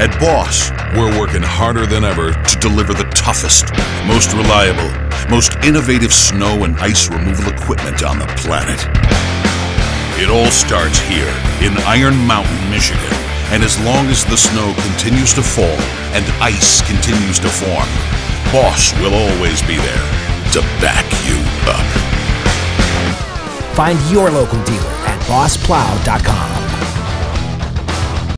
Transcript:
At Boss, we're working harder than ever to deliver the toughest, most reliable, most innovative snow and ice removal equipment on the planet. It all starts here in Iron Mountain, Michigan. And as long as the snow continues to fall and ice continues to form, Boss will always be there to back you up. Find your local dealer at bossplow.com.